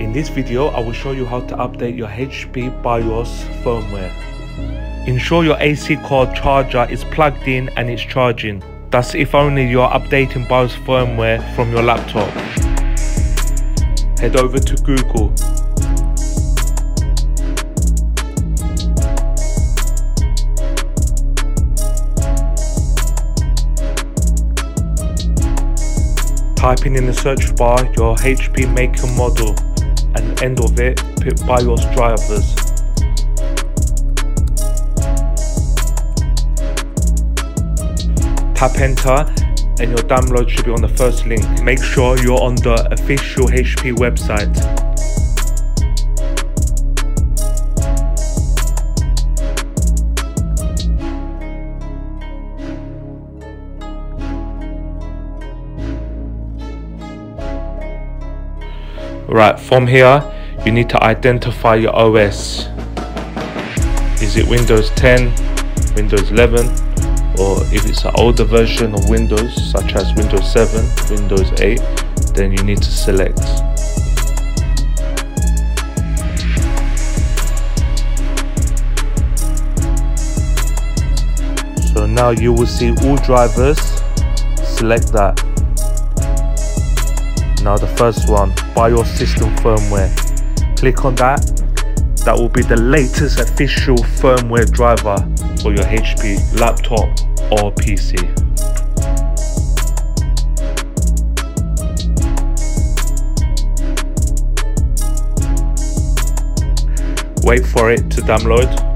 In this video, I will show you how to update your HP BIOS firmware. Ensure your AC card charger is plugged in and it's charging. Thus, if only you are updating BIOS firmware from your laptop. Head over to Google. Typing in the search bar your HP maker model and end of it put BIOS drivers. Tap enter and your download should be on the first link. Make sure you're on the official HP website. Right, from here, you need to identify your OS. Is it Windows 10, Windows 11, or if it's an older version of Windows, such as Windows 7, Windows 8, then you need to select. So now you will see all drivers, select that. Now the first one, BIOS system firmware. Click on that. That will be the latest official firmware driver for your HP laptop or PC. Wait for it to download.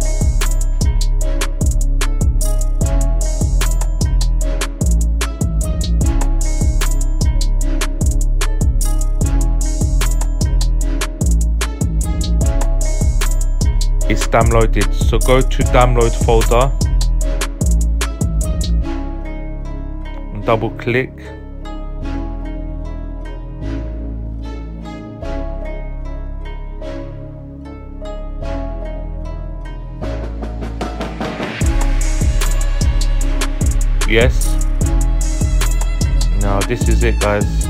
It's downloaded, so go to download folder. And double click. Yes. Now this is it guys.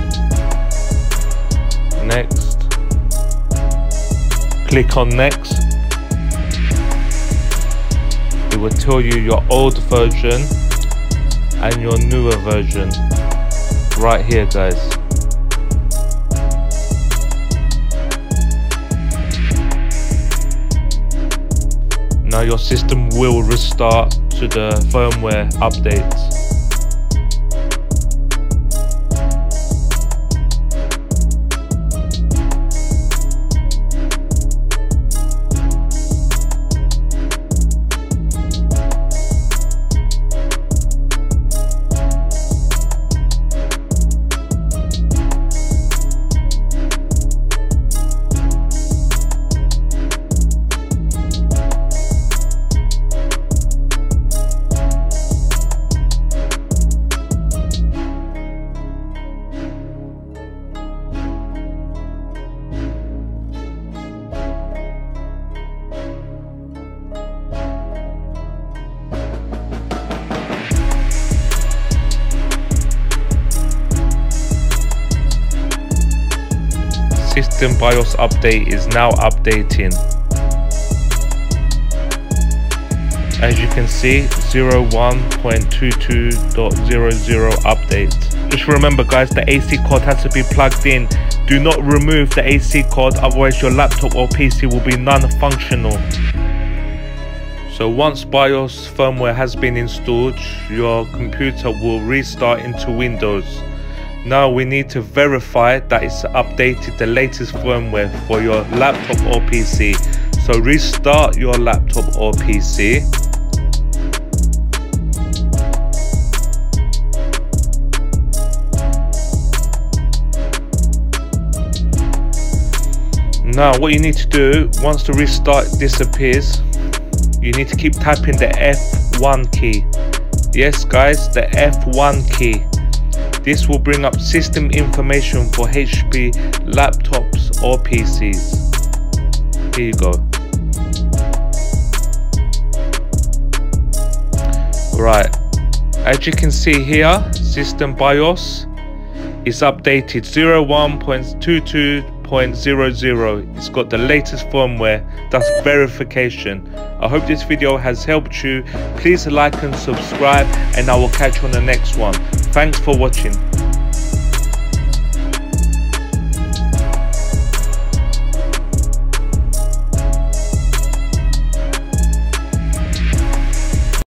Next. Click on next it will tell you your old version and your newer version right here guys. Now your system will restart to the firmware updates system BIOS update is now updating. As you can see, 01.22.00 update. Just remember guys, the AC cord has to be plugged in. Do not remove the AC cord, otherwise your laptop or PC will be non-functional. So once BIOS firmware has been installed, your computer will restart into Windows. Now we need to verify that it's updated the latest firmware for your laptop or PC. So restart your laptop or PC. Now what you need to do, once the restart disappears, you need to keep tapping the F1 key. Yes guys, the F1 key. This will bring up system information for HP laptops or PCs. Here you go. Right, as you can see here, system BIOS is updated 01.22 1.00. It's got the latest firmware, that's verification. I hope this video has helped you. Please like and subscribe and I will catch you on the next one. Thanks for watching.